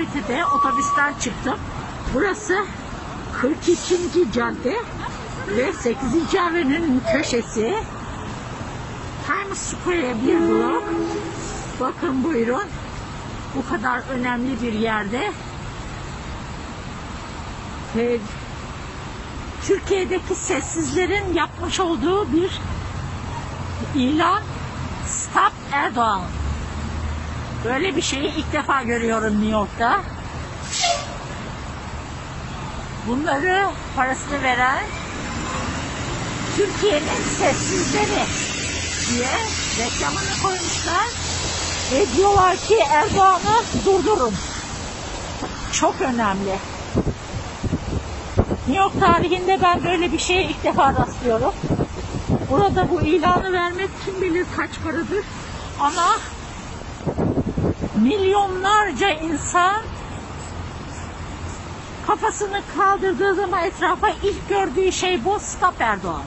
Otorite'de otobüsten çıktım. Burası 42. cadde ve 8. Avenue'nin köşesi. Times Square bir blok. Bakın buyurun. Bu kadar önemli bir yerde. Ve Türkiye'deki sessizlerin yapmış olduğu bir ilan Stop Erdoğan. Böyle bir şeyi ilk defa görüyorum New York'ta. Bunları parasını veren Türkiye'nin sessizleri diye reklamını koymuşlar. Ve diyorlar ki Erdoğan'ı durdurun. Çok önemli. New York tarihinde ben böyle bir şeye ilk defa rastlıyorum. Burada bu ilanı vermek kim bilir kaç paradır. Ama milyonlarca insan kafasını kaldırdığı zaman etrafa ilk gördüğü şey bu Stop Erdoğan.